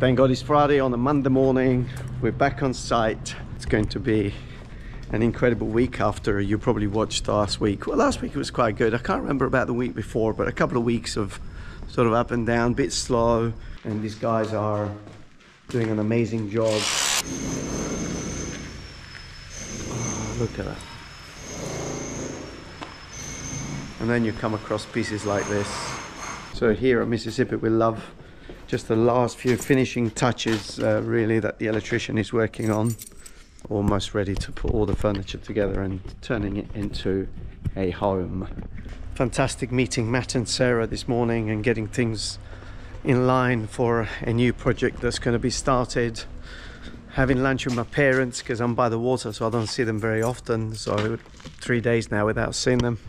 Thank God it's Friday on a Monday morning. We're back on site. It's going to be an incredible week after you probably watched last week. Well, last week it was quite good. I can't remember about the week before, but a couple of weeks of sort of up and down, bit slow. And these guys are doing an amazing job. Oh, look at that. And then you come across pieces like this. So here at Mississippi, we love just the last few finishing touches uh, really that the electrician is working on. Almost ready to put all the furniture together and turning it into a home. Fantastic meeting Matt and Sarah this morning and getting things in line for a new project that's going to be started. Having lunch with my parents because I'm by the water so I don't see them very often. So three days now without seeing them.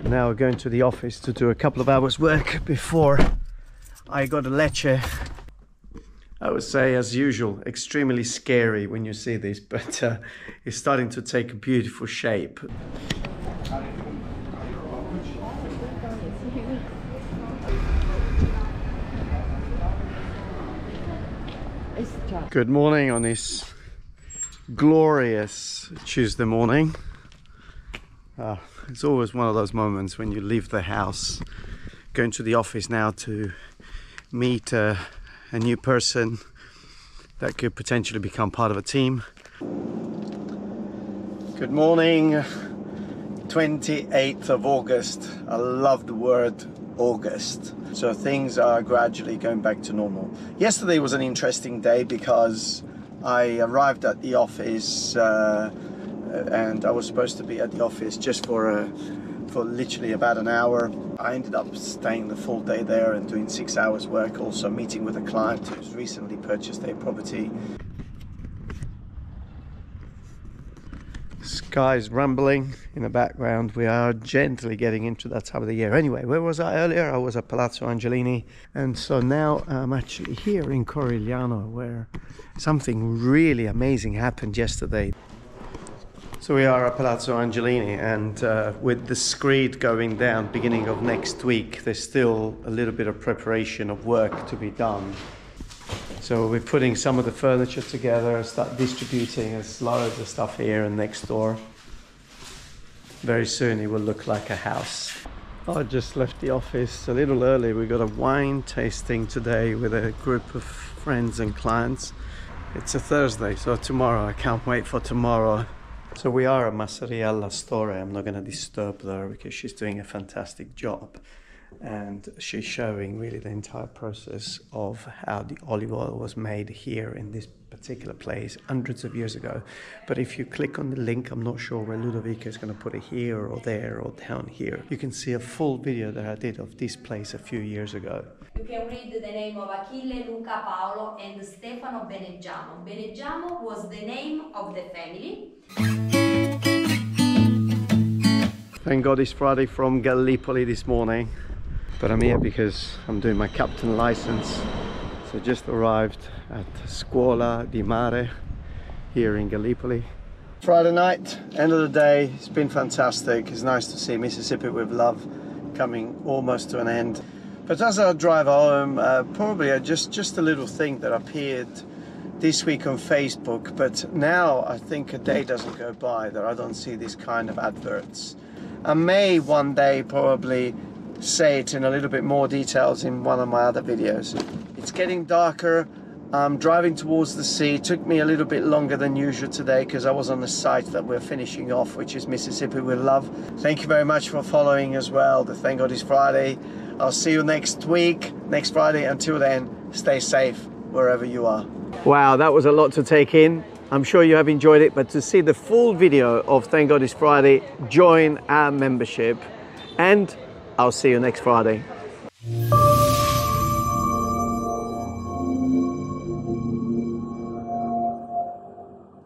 Now we're going to the office to do a couple of hours work before I got a lecture. I would say, as usual, extremely scary when you see this, but uh, it's starting to take a beautiful shape. Good morning on this glorious Tuesday morning. Uh, it's always one of those moments when you leave the house, going to the office now to meet a, a new person that could potentially become part of a team. Good morning, 28th of August. I love the word August. So things are gradually going back to normal. Yesterday was an interesting day because I arrived at the office uh, and I was supposed to be at the office just for a for literally about an hour. I ended up staying the full day there and doing six hours work, also meeting with a client who's recently purchased a property. Sky's rumbling in the background. We are gently getting into that time of the year. Anyway, where was I earlier? I was at Palazzo Angelini. And so now I'm actually here in Corigliano where something really amazing happened yesterday. So we are at Palazzo Angelini, and uh, with the screed going down beginning of next week, there's still a little bit of preparation of work to be done. So we're putting some of the furniture together, start distributing. There's loads of stuff here and next door. Very soon it will look like a house. I just left the office a little early. We got a wine tasting today with a group of friends and clients. It's a Thursday, so tomorrow, I can't wait for tomorrow so we are a Massariella Store. I'm not going to disturb her because she's doing a fantastic job. And she's showing really the entire process of how the olive oil was made here in this particular place hundreds of years ago. But if you click on the link, I'm not sure where Ludovica is going to put it here or there or down here. You can see a full video that I did of this place a few years ago. You can read the name of Achille, Luca, Paolo, and Stefano Beneggiamo. Beneggiamo was the name of the family. Thank God it's Friday from Gallipoli this morning. But I'm here because I'm doing my captain license. So just arrived at Scuola di Mare here in Gallipoli. Friday night, end of the day, it's been fantastic. It's nice to see Mississippi with love coming almost to an end. But as I drive home, uh, probably just, just a little thing that appeared this week on Facebook, but now I think a day doesn't go by that I don't see this kind of adverts. I may one day probably say it in a little bit more details in one of my other videos. It's getting darker. I'm driving towards the sea. It took me a little bit longer than usual today because I was on the site that we're finishing off, which is Mississippi with Love. Thank you very much for following as well. The Thank God It's Friday. I'll see you next week, next Friday. Until then, stay safe wherever you are. Wow, that was a lot to take in. I'm sure you have enjoyed it, but to see the full video of Thank God It's Friday, join our membership and I'll see you next Friday.